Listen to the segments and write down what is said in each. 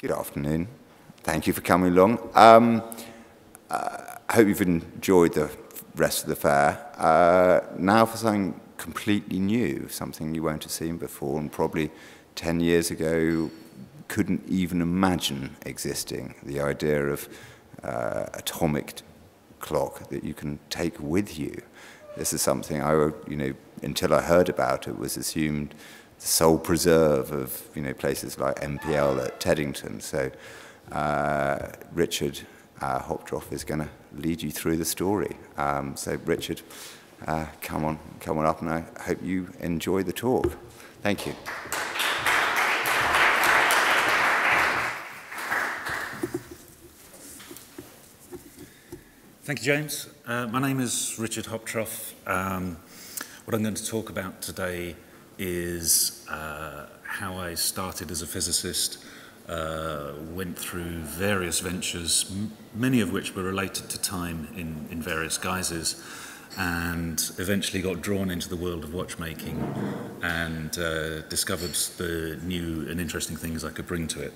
Good afternoon. Thank you for coming along. Um, uh, I hope you've enjoyed the rest of the fair. Uh, now for something completely new, something you won't have seen before and probably 10 years ago couldn't even imagine existing. The idea of uh, atomic clock that you can take with you. This is something I, you know, until I heard about it, was assumed the sole preserve of, you know, places like NPL at Teddington. So uh, Richard uh, Hoptroff is going to lead you through the story. Um, so Richard, uh, come on, come on up, and I hope you enjoy the talk. Thank you. Thank you, James. Uh, my name is Richard Hoptroff. Um, what I'm going to talk about today is uh, how I started as a physicist, uh, went through various ventures, many of which were related to time in, in various guises, and eventually got drawn into the world of watchmaking and uh, discovered the new and interesting things I could bring to it.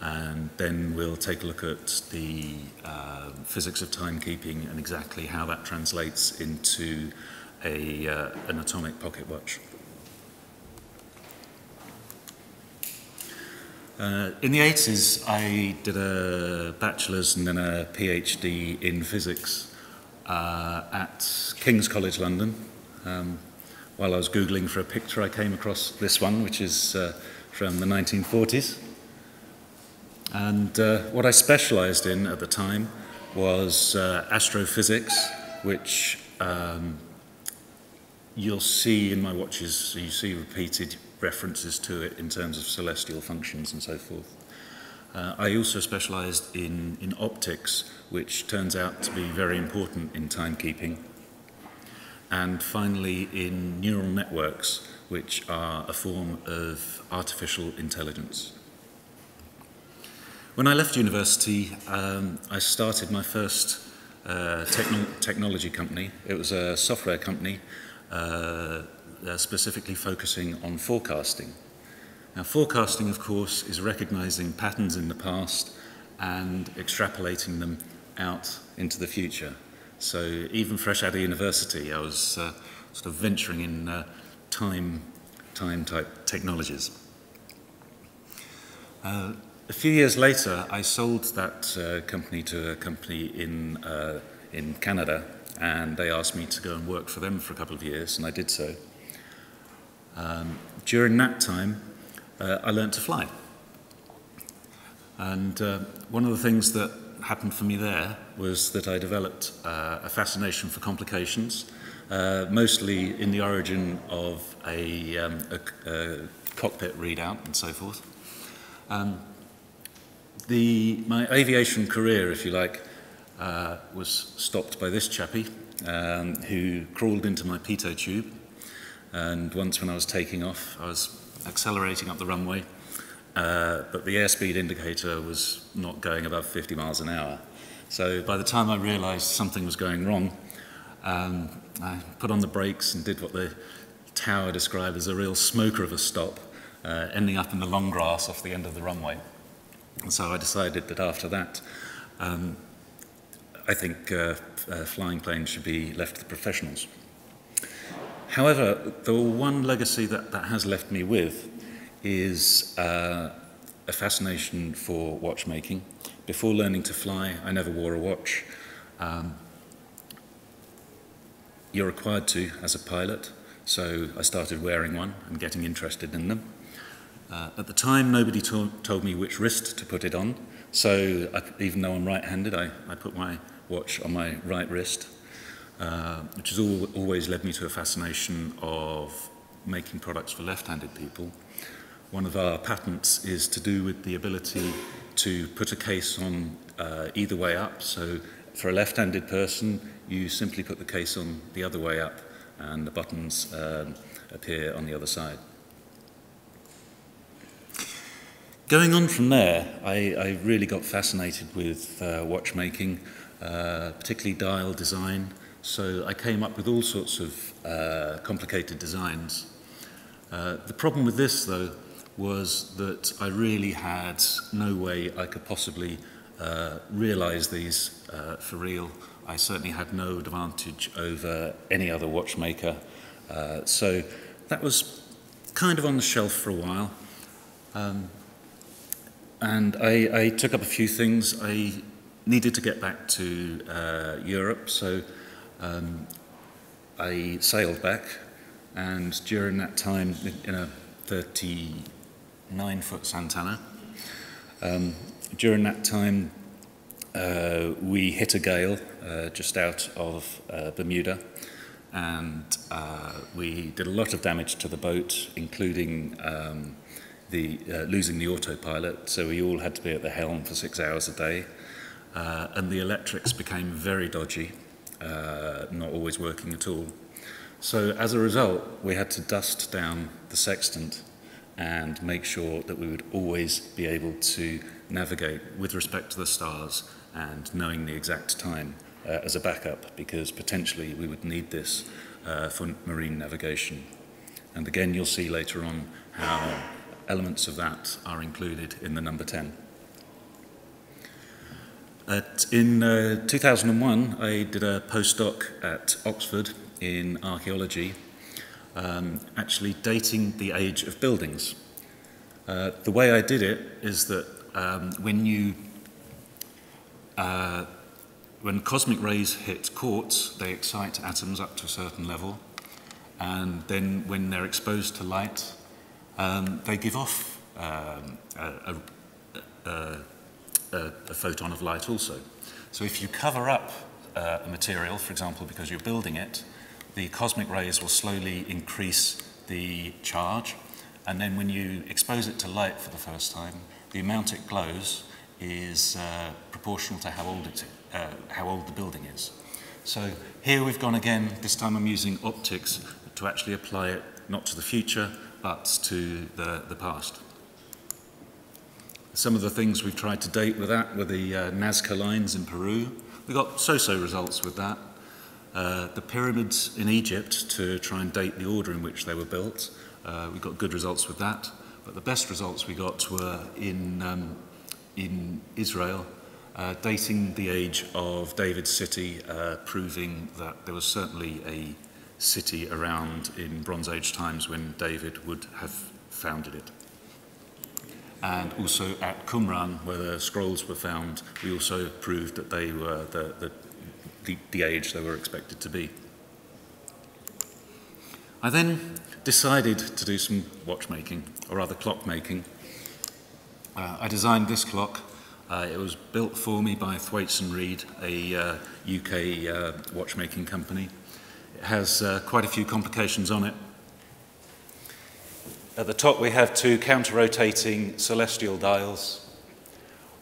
And then we'll take a look at the uh, physics of timekeeping and exactly how that translates into a, uh, an atomic pocket watch. Uh, in the 80s, I did a bachelor's and then a PhD in physics uh, at King's College London. Um, while I was Googling for a picture, I came across this one, which is uh, from the 1940s. And uh, what I specialized in at the time was uh, astrophysics, which um, you'll see in my watches, you see repeated references to it in terms of celestial functions and so forth. Uh, I also specialized in, in optics, which turns out to be very important in timekeeping. And finally, in neural networks, which are a form of artificial intelligence. When I left university, um, I started my first uh, techno technology company. It was a software company uh, uh, specifically focusing on forecasting. Now, forecasting, of course, is recognizing patterns in the past and extrapolating them out into the future. So even fresh out of university, I was uh, sort of venturing in uh, time, time type technologies. Uh, a few years later, I sold that uh, company to a company in, uh, in Canada, and they asked me to go and work for them for a couple of years, and I did so. Um, during that time, uh, I learned to fly. And uh, one of the things that happened for me there was that I developed uh, a fascination for complications, uh, mostly in the origin of a, um, a, a cockpit readout and so forth. Um, the, my aviation career, if you like, uh, was stopped by this chappie um, who crawled into my pitot tube and once when I was taking off, I was accelerating up the runway, uh, but the airspeed indicator was not going above 50 miles an hour. So by the time I realized something was going wrong, um, I put on the brakes and did what the tower described as a real smoker of a stop, uh, ending up in the long grass off the end of the runway. And so I decided that after that, um, I think uh, uh, flying planes should be left to the professionals. However, the one legacy that that has left me with is uh, a fascination for watchmaking. Before learning to fly, I never wore a watch. Um, you're required to as a pilot, so I started wearing one and getting interested in them. Uh, at the time, nobody to told me which wrist to put it on, so I, even though I'm right-handed, I, I put my watch on my right wrist. Uh, which has al always led me to a fascination of making products for left-handed people. One of our patents is to do with the ability to put a case on uh, either way up. So for a left-handed person, you simply put the case on the other way up and the buttons um, appear on the other side. Going on from there, I, I really got fascinated with uh, watchmaking, uh, particularly dial design, So I came up with all sorts of uh, complicated designs. Uh, the problem with this, though, was that I really had no way I could possibly uh, realize these uh, for real. I certainly had no advantage over any other watchmaker. Uh, so that was kind of on the shelf for a while. Um, and I, I took up a few things. I needed to get back to uh, Europe, so um, I sailed back, and during that time, in a 39 foot Santana, um, during that time, uh, we hit a gale uh, just out of uh, Bermuda, and uh, we did a lot of damage to the boat, including um, the, uh, losing the autopilot. So we all had to be at the helm for six hours a day. Uh, and the electrics became very dodgy, uh, not always working at all. So as a result, we had to dust down the sextant and make sure that we would always be able to navigate with respect to the stars and knowing the exact time uh, as a backup because potentially we would need this uh, for marine navigation. And again, you'll see later on how elements of that are included in the number 10. At, in uh, 2001, I did a postdoc at Oxford in archaeology, um, actually dating the age of buildings. Uh, the way I did it is that um, when you uh, when cosmic rays hit quartz, they excite atoms up to a certain level, and then when they're exposed to light, um, they give off um, a, a, a a, a photon of light also. So if you cover up uh, a material, for example, because you're building it, the cosmic rays will slowly increase the charge, and then when you expose it to light for the first time, the amount it glows is uh, proportional to how old, it, uh, how old the building is. So here we've gone again, this time I'm using optics to actually apply it not to the future, but to the, the past. Some of the things we've tried to date with that were the uh, Nazca lines in Peru. We got so-so results with that. Uh, the pyramids in Egypt to try and date the order in which they were built. Uh, we got good results with that. But the best results we got were in, um, in Israel, uh, dating the age of David's city, uh, proving that there was certainly a city around in Bronze Age times when David would have founded it and also at Qumran, where the scrolls were found, we also proved that they were the, the, the, the age they were expected to be. I then decided to do some watchmaking, or rather clockmaking. Uh, I designed this clock. Uh, it was built for me by Thwaites and Reed, a uh, UK uh, watchmaking company. It has uh, quite a few complications on it, at the top we have two counter-rotating celestial dials.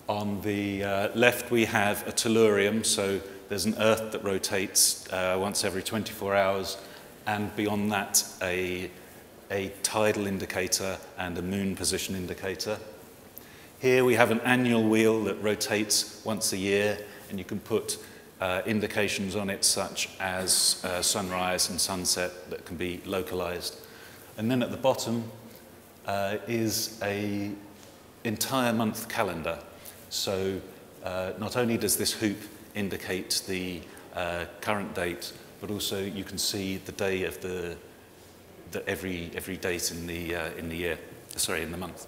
On the uh, left we have a tellurium, so there's an Earth that rotates uh, once every 24 hours, and beyond that a, a tidal indicator and a moon position indicator. Here we have an annual wheel that rotates once a year, and you can put uh, indications on it such as uh, sunrise and sunset that can be localized. And then at the bottom, uh, is a entire month calendar. So uh, not only does this hoop indicate the uh, current date, but also you can see the day of the, the every, every date in the, uh, in the year, sorry, in the month.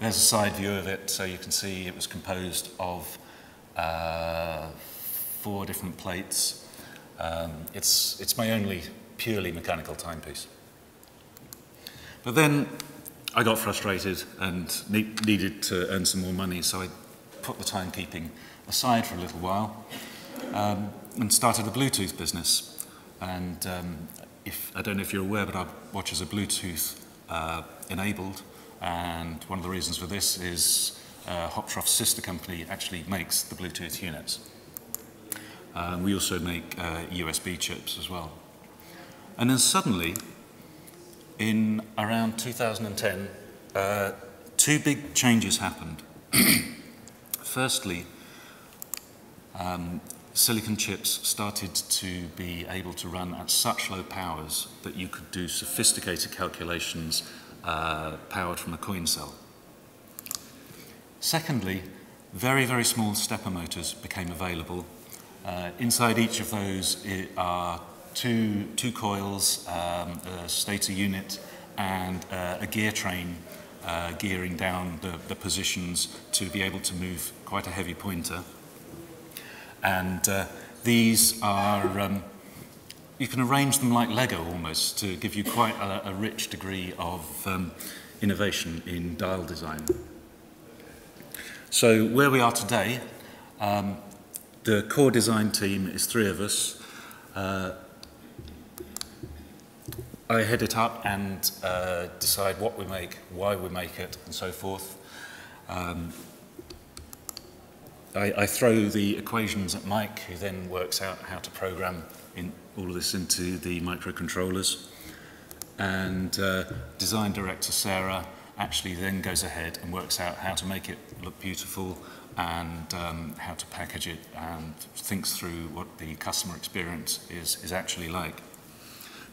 There's a side view of it, so you can see it was composed of uh, four different plates. Um, it's, it's my only purely mechanical timepiece. But then I got frustrated and ne needed to earn some more money, so I put the timekeeping aside for a little while um, and started a Bluetooth business. And um, if, I don't know if you're aware, but our watches are Bluetooth uh, enabled. And one of the reasons for this is uh, Hoptroff's sister company actually makes the Bluetooth units. Um, we also make uh, USB chips as well. And then suddenly, in around 2010, uh, two big changes happened. Firstly, um, silicon chips started to be able to run at such low powers that you could do sophisticated calculations uh, powered from a coin cell. Secondly, very, very small stepper motors became available. Uh, inside each of those are two, two coils, um, a stator unit, and uh, a gear train uh, gearing down the, the positions to be able to move quite a heavy pointer. And uh, these are, um, you can arrange them like Lego almost to give you quite a, a rich degree of um, innovation in dial design. So where we are today, um, the core design team is three of us. Uh, I head it up and uh, decide what we make, why we make it, and so forth. Um, I, I throw the equations at Mike, who then works out how to program in all of this into the microcontrollers. And uh, design director Sarah actually then goes ahead and works out how to make it look beautiful and um, how to package it and thinks through what the customer experience is, is actually like.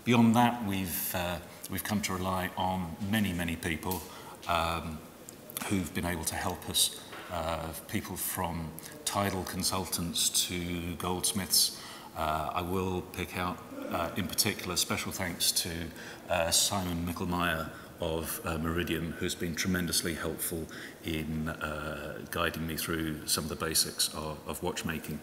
Beyond that, we've, uh, we've come to rely on many, many people um, who've been able to help us. Uh, people from Tidal consultants to goldsmiths. Uh, I will pick out, uh, in particular, special thanks to uh, Simon Michlmayr of uh, Meridian, who's been tremendously helpful in guiding me through some of the basics of, of watchmaking.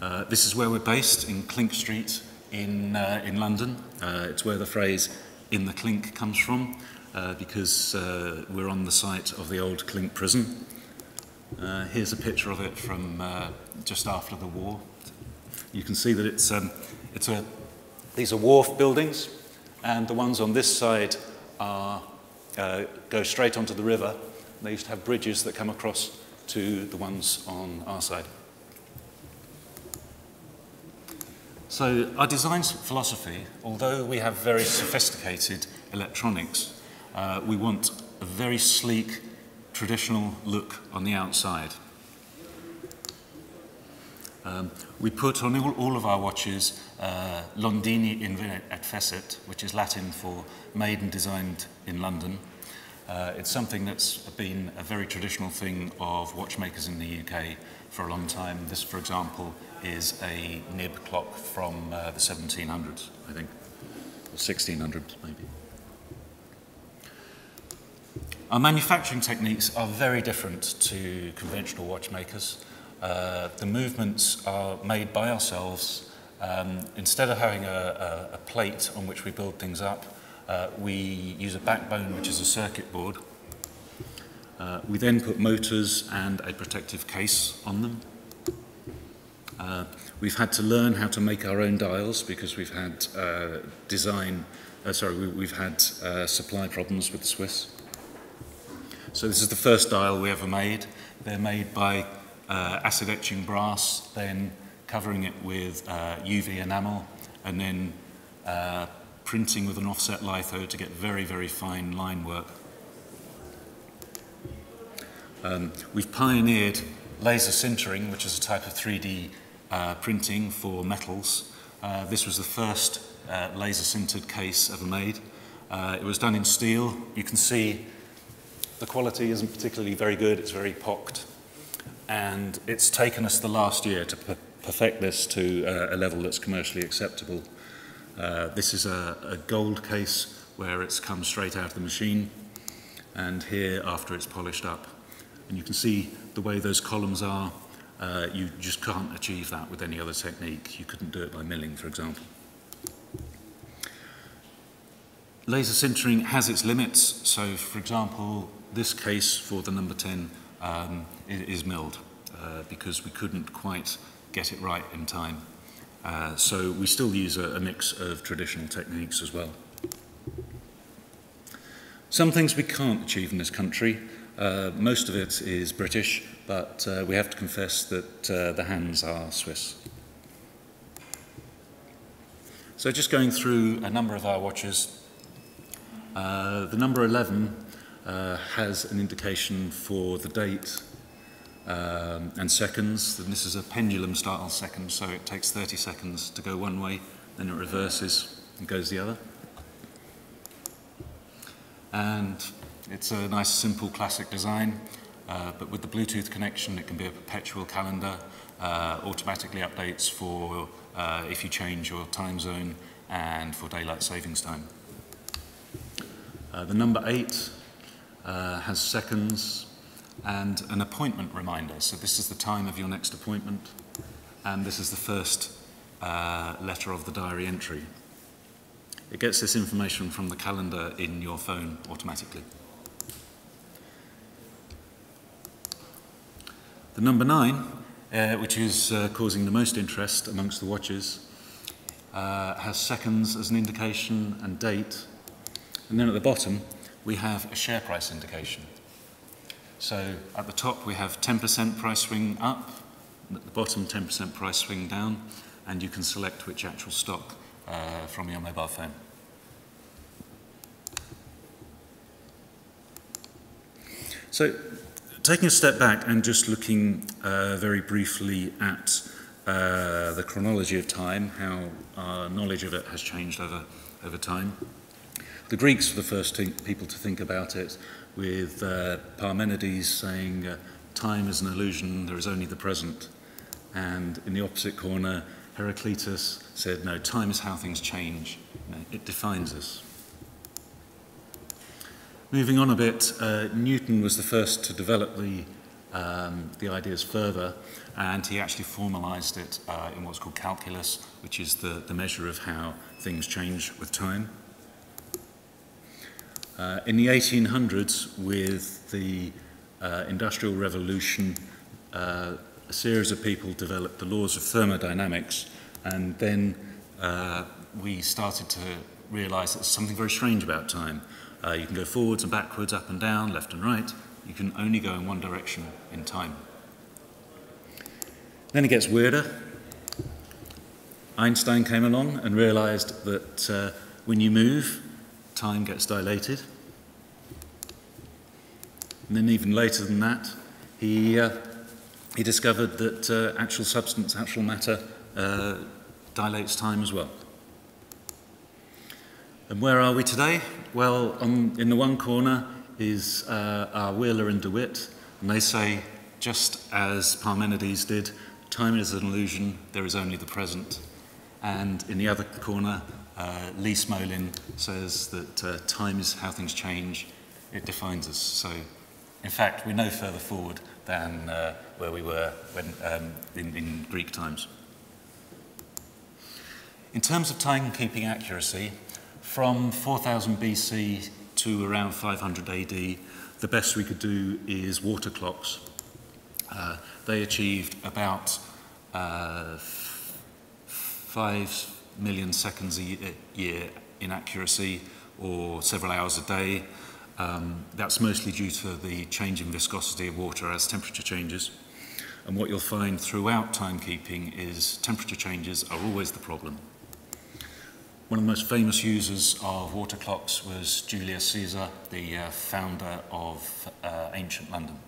Uh, this is where we're based, in Clink Street in, uh, in London. Uh, it's where the phrase in the clink comes from, uh, because uh, we're on the site of the old clink prison. Uh, here's a picture of it from uh, just after the war. You can see that it's, um, it's a, these are wharf buildings, and the ones on this side are, uh, go straight onto the river. They used to have bridges that come across to the ones on our side. So our design philosophy, although we have very sophisticated electronics, uh, we want a very sleek, traditional look on the outside. Um, we put on all, all of our watches uh, Londini invenit et fecit, which is Latin for made and designed in London. Uh, it's something that's been a very traditional thing of watchmakers in the UK for a long time. This, for example, is a Knibb clock from uh, the 1700s, I think, or 1600s maybe. Our manufacturing techniques are very different to conventional watchmakers. Uh, the movements are made by ourselves. Um, instead of having a, a, a plate on which we build things up, uh, we use a backbone, which is a circuit board. Uh, we then put motors and a protective case on them. Uh, we've had to learn how to make our own dials because we've had uh, design, uh, sorry, we, we've had uh, supply problems with the Swiss. So this is the first dial we ever made. They're made by uh, acid etching brass, then covering it with uh, UV enamel, and then uh, printing with an offset litho to get very, very fine line work. Um, we've pioneered laser sintering, which is a type of 3D uh, printing for metals. Uh, this was the first uh, laser sintered case ever made. Uh, it was done in steel. You can see the quality isn't particularly very good. It's very pocked. And it's taken us the last year to per perfect this to uh, a level that's commercially acceptable. Uh, this is a, a gold case where it's come straight out of the machine and here after it's polished up And you can see the way those columns are, uh, you just can't achieve that with any other technique. You couldn't do it by milling, for example. Laser sintering has its limits. So, for example, this case for the number 10 um, is milled uh, because we couldn't quite get it right in time. Uh, so we still use a, a mix of traditional techniques as well. Some things we can't achieve in this country Uh, most of it is British, but uh, we have to confess that uh, the hands are Swiss. So just going through a number of our watches, uh, the number 11 uh, has an indication for the date um, and seconds. And this is a pendulum style second, so it takes 30 seconds to go one way, then it reverses and goes the other. And it's a nice, simple, classic design, uh, but with the Bluetooth connection, it can be a perpetual calendar, uh, automatically updates for uh, if you change your time zone and for daylight savings time. Uh, the number eight uh, has seconds and an appointment reminder. So this is the time of your next appointment, and this is the first uh, letter of the diary entry. It gets this information from the calendar in your phone automatically. The number nine, uh, which is uh, causing the most interest amongst the watches, uh, has seconds as an indication and date. And then at the bottom, we have a share price indication. So at the top, we have 10% price swing up, at the bottom, 10% price swing down, and you can select which actual stock uh, from your mobile phone. So taking a step back and just looking uh, very briefly at uh, the chronology of time, how our knowledge of it has changed over, over time. The Greeks were the first people to think about it, with uh, Parmenides saying, uh, time is an illusion, there is only the present. And in the opposite corner, Heraclitus said, no, time is how things change. It defines us. Moving on a bit, uh, Newton was the first to develop the, um, the ideas further, and he actually formalized it uh, in what's called calculus, which is the, the measure of how things change with time. Uh, in the 1800s, with the uh, Industrial Revolution, uh, a series of people developed the laws of thermodynamics, and then uh, we started to realize that there's something very strange about time. Uh, you can go forwards and backwards, up and down, left and right. You can only go in one direction in time. Then it gets weirder. Einstein came along and realized that uh, when you move, time gets dilated. And then even later than that, he, uh, he discovered that uh, actual substance, actual matter, uh, dilates time as well. And where are we today? Well, on, in the one corner is uh, our Wheeler and DeWitt, and they say, just as Parmenides did, time is an illusion, there is only the present. And in the other corner, uh, Lee Smolin says that uh, time is how things change, it defines us. So, in fact, we're no further forward than uh, where we were when, um, in, in Greek times. In terms of timekeeping accuracy, from 4000 BC to around 500 AD, the best we could do is water clocks. Uh, they achieved about uh, 5 million seconds a year in accuracy or several hours a day. Um, that's mostly due to the change in viscosity of water as temperature changes. And what you'll find throughout timekeeping is temperature changes are always the problem. One of the most famous users of water clocks was Julius Caesar, the uh, founder of uh, ancient London.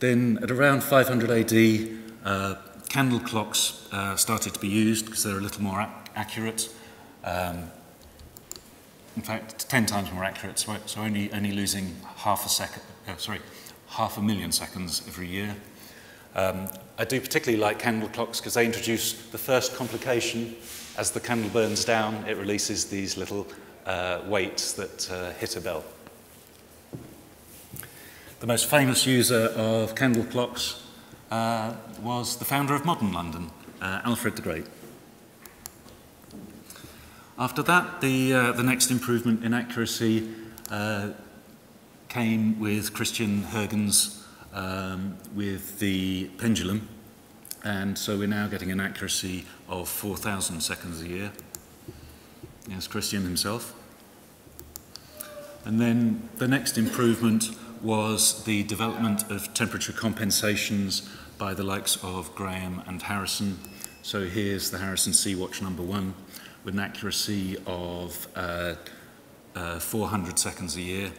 Then at around 500 AD, uh, candle clocks uh, started to be used because they're a little more ac accurate. Um, in fact, 10 times more accurate, so, so only, only losing half a second, uh, sorry, half a million seconds every year. Um, I do particularly like candle clocks because they introduce the first complication. As the candle burns down, it releases these little uh, weights that uh, hit a bell. The most famous user of candle clocks uh, was the founder of modern London, uh, Alfred the Great. After that, the, uh, the next improvement in accuracy uh, came with Christian Huygens um, with the pendulum. And so we're now getting an accuracy of 4,000 seconds a year, as Christian himself. And then the next improvement was the development of temperature compensations by the likes of Graham and Harrison. So here's the Harrison Sea Watch number one with an accuracy of uh, uh, 400 seconds a year.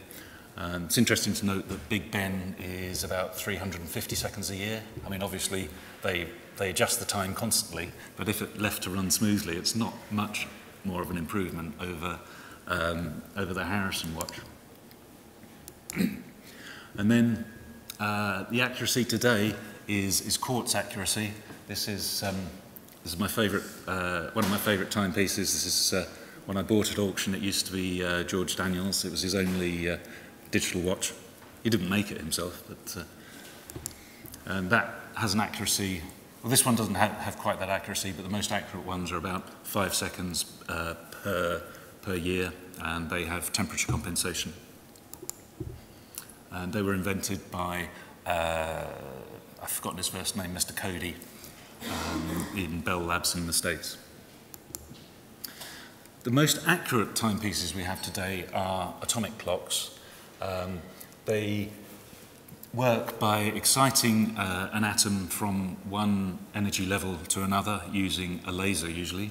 Um, it's interesting to note that Big Ben is about 350 seconds a year. I mean, obviously, they, they adjust the time constantly, but if it left to run smoothly, it's not much more of an improvement over, um, over the Harrison watch. and then uh, the accuracy today is, is quartz accuracy. This is, um, this is my favorite, uh, one of my favorite timepieces. This is uh, when I bought at auction. It used to be uh, George Daniels. It was his only uh, digital watch. He didn't make it himself, but uh, and that has an accuracy. Well, this one doesn't have, have quite that accuracy, but the most accurate ones are about five seconds uh, per, per year, and they have temperature compensation. And they were invented by, uh, I've forgotten his first name, Mr. Cody, um, in Bell Labs in the States. The most accurate timepieces we have today are atomic clocks, Um, they work by exciting uh, an atom from one energy level to another using a laser usually,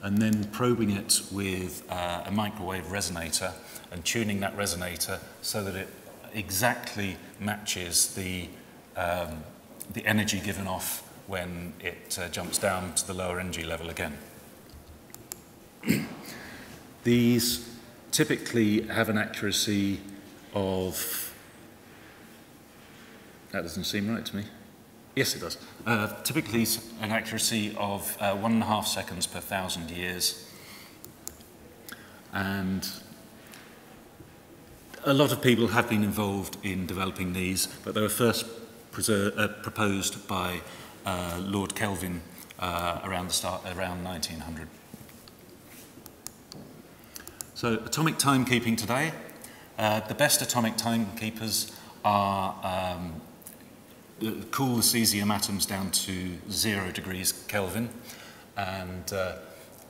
and then probing it with uh, a microwave resonator and tuning that resonator so that it exactly matches the, um, the energy given off when it uh, jumps down to the lower energy level again. These typically have an accuracy of, that doesn't seem right to me. Yes, it does. Uh, typically an accuracy of uh, one and a half seconds per thousand years. And a lot of people have been involved in developing these, but they were first uh, proposed by uh, Lord Kelvin uh, around, the start, around 1900. So atomic timekeeping today. Uh, the best atomic timekeepers are um, cool the cesium atoms down to zero degrees Kelvin and uh,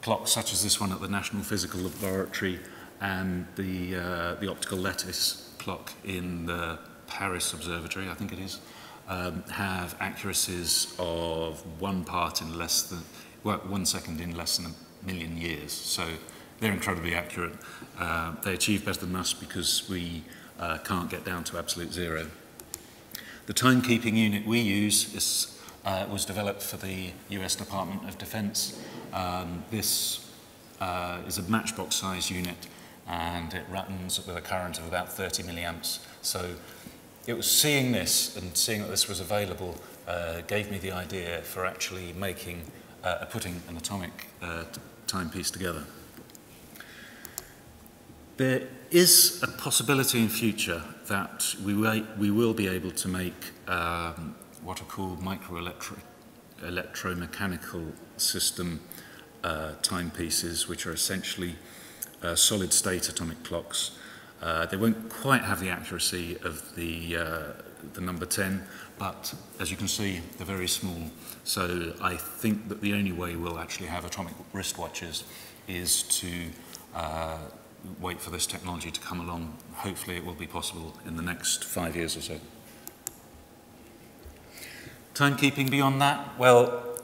clocks such as this one at the National Physical Laboratory and the, uh, the optical lattice clock in the Paris Observatory, I think it is, um, have accuracies of one part in less than, well, one second in less than a million years. So they're incredibly accurate. Uh, they achieve better than us because we uh, can't get down to absolute zero. The timekeeping unit we use is, uh, was developed for the US Department of Defense. Um, this uh, is a matchbox size unit and it runs with a current of about 30 milliamps. So it was seeing this and seeing that this was available uh, gave me the idea for actually making, uh, putting an atomic timepiece together. There is a possibility in future that we, we will be able to make um, what are called micro-electromechanical system uh, timepieces, which are essentially uh, solid state atomic clocks. Uh, they won't quite have the accuracy of the, uh, the number 10, but as you can see, they're very small. So I think that the only way we'll actually have atomic wristwatches is to uh, wait for this technology to come along. Hopefully it will be possible in the next five years or so. Timekeeping beyond that? Well,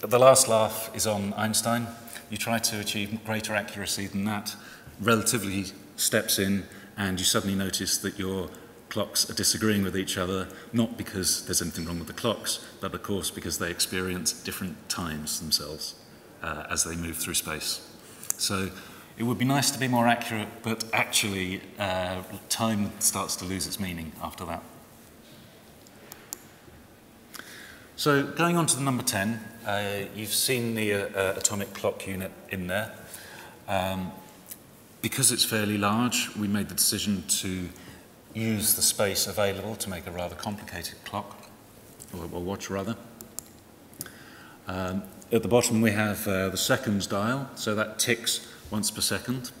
the last laugh is on Einstein. You try to achieve greater accuracy than that, relatively steps in and you suddenly notice that your clocks are disagreeing with each other, not because there's anything wrong with the clocks, but of course because they experience different times themselves uh, as they move through space. So it would be nice to be more accurate, but actually uh, time starts to lose its meaning after that. So going on to the number 10, uh, you've seen the uh, atomic clock unit in there. Um, because it's fairly large, we made the decision to use the space available to make a rather complicated clock, or, or watch rather. Um, at the bottom we have uh, the seconds dial, so that ticks once per second.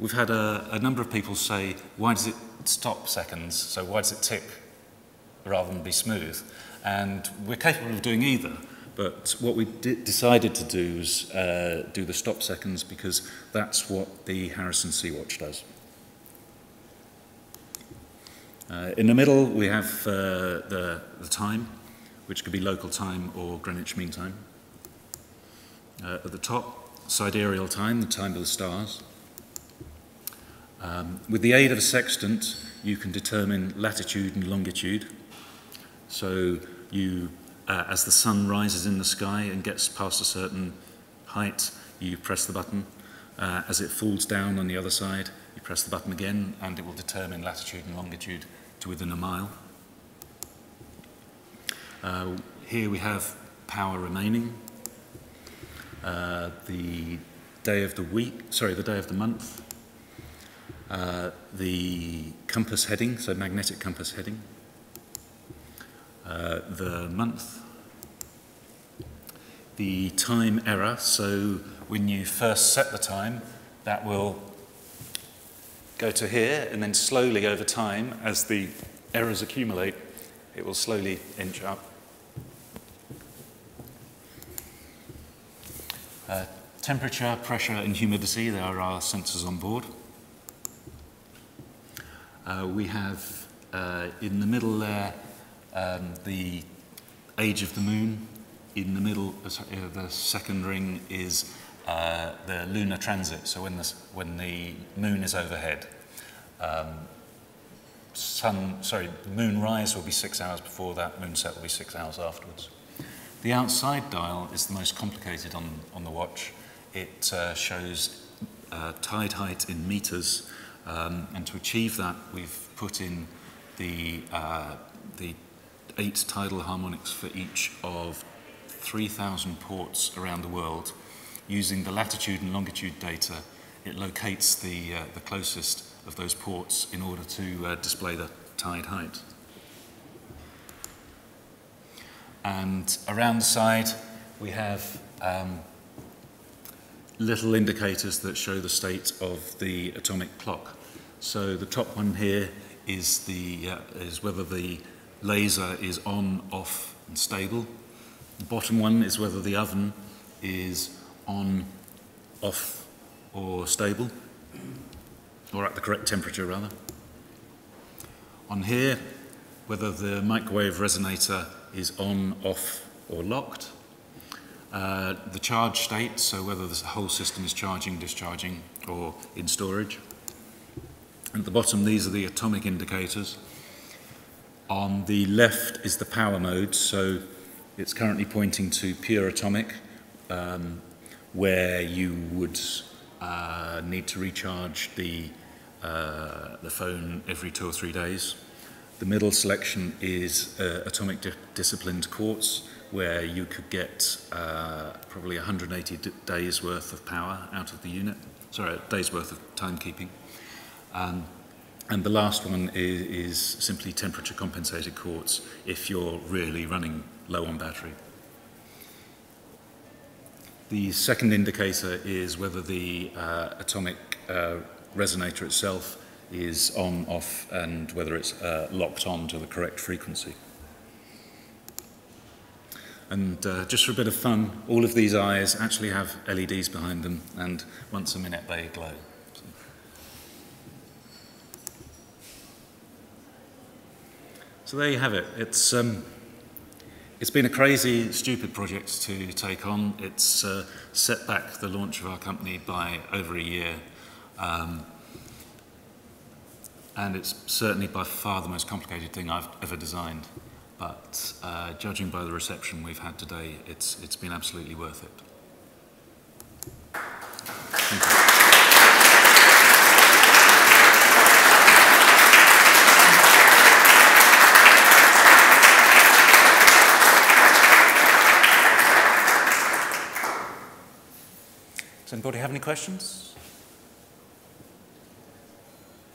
We've had a, a number of people say, why does it stop seconds? So why does it tick rather than be smooth? And we're capable of doing either. But what we decided to do was uh, do the stop seconds because that's what the Harrison Sea Watch does. Uh, in the middle, we have uh, the, the time, which could be local time or Greenwich Mean Time. Uh, at the top, sidereal time, the time of the stars. Um, with the aid of a sextant, you can determine latitude and longitude. So you, uh, as the sun rises in the sky and gets past a certain height, you press the button. Uh, as it falls down on the other side, you press the button again and it will determine latitude and longitude to within a mile. Uh, here we have power remaining Uh, the day of the week, sorry, the day of the month, uh, the compass heading, so magnetic compass heading, uh, the month, the time error, so when you first set the time, that will go to here, and then slowly over time, as the errors accumulate, it will slowly inch up. Uh, temperature, pressure, and humidity, there are sensors on board. Uh, we have uh, in the middle there um, the age of the moon. In the middle, uh, uh, the second ring is the lunar transit, so when the, when the moon is overhead. Um, sun, sorry, moon rise will be six hours before that, moon set will be six hours afterwards. The outside dial is the most complicated on, on the watch. It uh, shows uh, tide height in meters, um, and to achieve that, we've put in the, uh, the eight tidal harmonics for each of 3,000 ports around the world. Using the latitude and longitude data, it locates the, uh, the closest of those ports in order to uh, display the tide height. And around the side, we have um, little indicators that show the state of the atomic clock. So the top one here is, the, uh, is whether the laser is on, off, and stable. The bottom one is whether the oven is on, off, or stable, or at the correct temperature, rather. On here, whether the microwave resonator is on, off, or locked. Uh, the charge state, so whether the whole system is charging, discharging, or in storage. At the bottom, these are the atomic indicators. On the left is the power mode, so it's currently pointing to pure atomic, um, where you would uh, need to recharge the, uh, the phone every two or three days. The middle selection is uh, atomic di disciplined quartz, where you could get uh, probably 180 days worth of power out of the unit, sorry, a day's worth of timekeeping. Um, and the last one is, is simply temperature compensated quartz if you're really running low on battery. The second indicator is whether the uh, atomic uh, resonator itself is on, off, and whether it's uh, locked on to the correct frequency. And uh, just for a bit of fun, all of these eyes actually have LEDs behind them, and once a minute they glow. So there you have it. It's, um, it's been a crazy, stupid project to take on. It's uh, set back the launch of our company by over a year. Um, and it's certainly by far the most complicated thing I've ever designed. But uh, judging by the reception we've had today, it's, it's been absolutely worth it. Does anybody have any questions?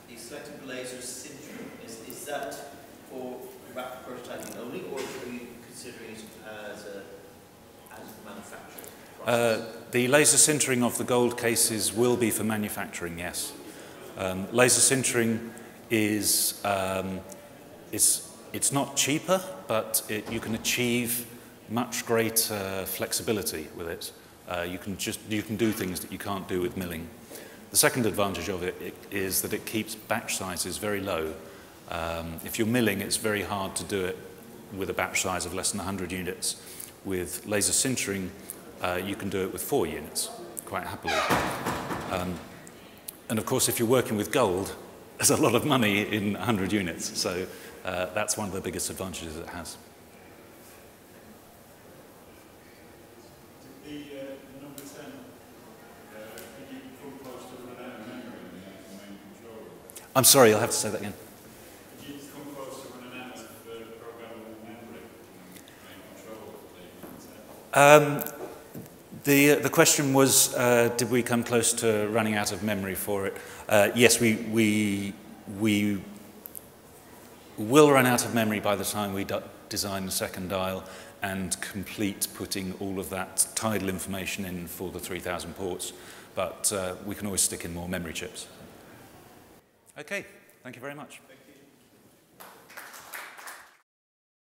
The selective laser sintering, is, is that for rapid prototyping only, or are you considering it as a, as a manufacturing uh, laser sintering of the gold cases will be for manufacturing, yes. Um, laser sintering is, um, is it's not cheaper, but it, you can achieve much greater flexibility with it. Uh, you, can just, you can do things that you can't do with milling. The second advantage of it is that it keeps batch sizes very low. Um, if you're milling, it's very hard to do it with a batch size of less than 100 units. With laser sintering, uh, you can do it with four units quite happily. Um, and of course, if you're working with gold, there's a lot of money in 100 units. So uh, that's one of the biggest advantages it has. The uh, number 10, uh, could you come close to run out of memory in the main control? I'm sorry, I'll have to say that again. Could you come close to running out of programmable memory in the main control of the 10? Um, the, the question was, uh, did we come close to running out of memory for it? Uh, yes, we, we, we will run out of memory by the time we design the second dial and complete putting all of that tidal information in for the 3000 ports. But uh, we can always stick in more memory chips. Okay, thank you very much.